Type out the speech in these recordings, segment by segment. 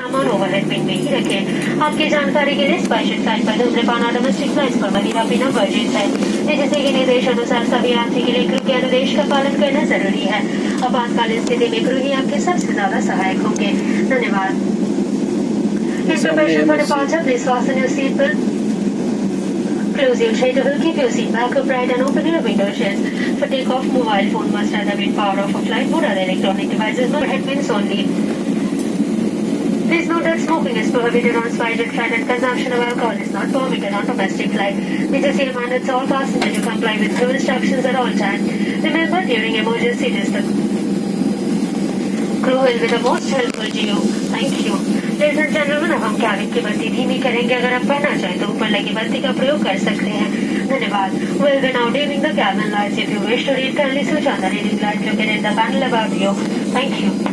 सामान ओवरहेड बिन में ही रखें आपकी जानकारी के लिए स्पेशल फ़्लाइट पर धूम्रपान और डोमेस्टिक फ्लाइट्स पर मदिरा पीना वर्जित है एजेंसी के निर्देश अनुसार सभी यात्री के लिए क्रू के अनुदेश का पालन करना ज़रूरी है आपातकालीन स्थिति में क्रू ही आपके सबसे ज़्यादा सहायक होंगे धन्यवाद Information for departure, please fasten your seatbelt. Close your tray table, keep your seat back upright and open your window shades. For takeoff, mobile phone must be in power off a flight mode or electronic devices, no headwinds only. Please note that smoking is prohibited on private flight and consumption of alcohol is not permitted on domestic flight. We just reminded all passengers to comply with crew instructions at all times. Remember, during emergency, it is the crew will be the most helpful to you. Thank you. Ladies and gentlemen, अब हम cabin की बत्ती धीमी करेंगे अगर आप पढ़ना चाहें तो ऊपर लगी बत्ती का प्रयोग कर सकते हैं धन्यवाद We'll be now dimming the cabin lights. If you wish to read, kindly switch on the reading light located in the panel above you. Thank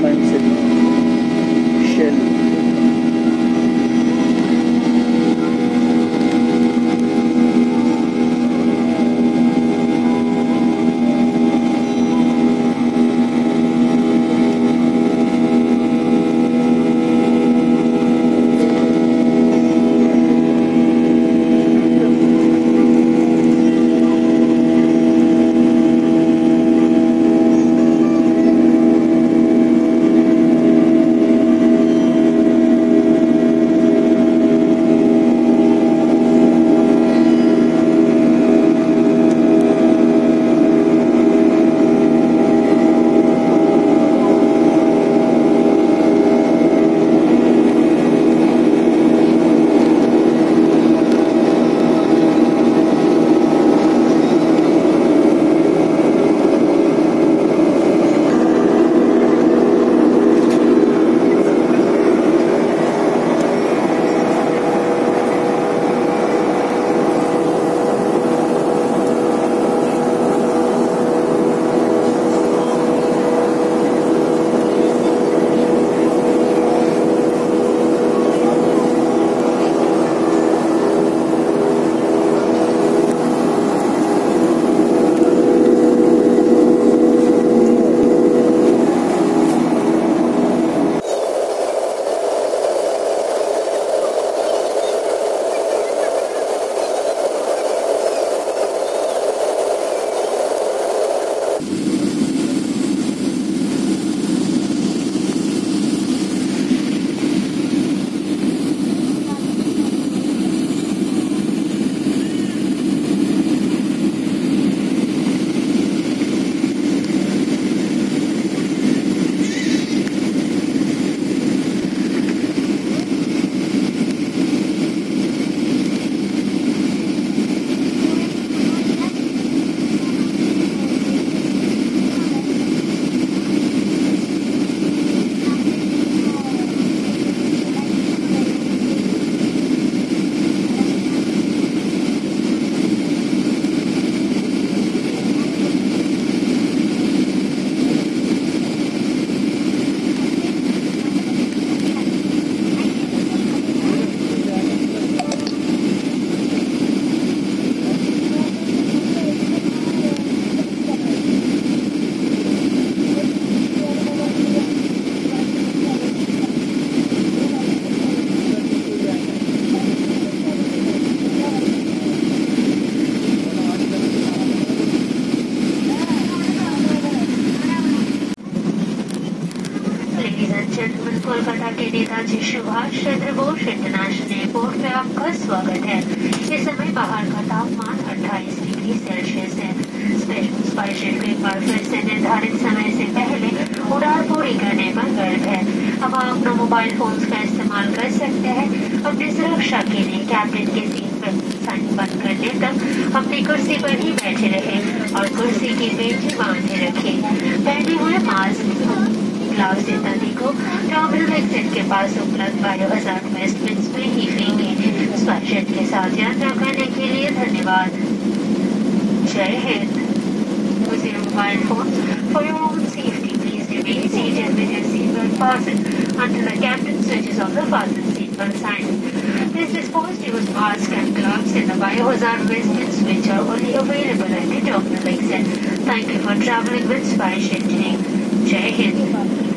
common city Kolkata के नेताजी सुभाष चंद्र बोस इंटरनेशनल एयरपोर्ट में आपका स्वागत है। इस समय बाहर का तापमान 28 डिग्री सेल्सियस है। स्पेशल स्पाइसजेट को एक बार फिर से निर्धारित समय से पहले उड़ान पूरी करने पर गर्व है। अब आप अपना मोबाइल फ़ोन का इस्तेमाल कर सकते हैं अपनी सुरक्षा के लिए कैबिन के सीट पर साइन बंद करने तक अपनी कुर्सी पर ही बैठे रहे और कुर्सी की बेटी बांधे रखे। पहने हुए मास्क ग्लास इत्यादि को टर्मिनल एग्जिट के पास उपलब्ध बायो हजार वेस्टमिंस में ही फेंके स्पर्शेट के साथ यात्रा करने के लिए धन्यवाद जय Hind Use your mobile phone for your own safety. Please remain seated with your seatbelt fastened until the captain switches on the fasten seatbelt sign. Please dispose to use mask and gloves in the biohazard vestments which are only available at the terminal exit. Thank you for traveling with Spice Engineering. Jai Hind.